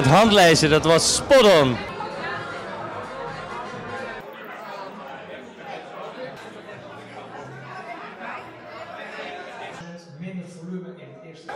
Het handlezen, dat was spot on. Minder volume in het eerste.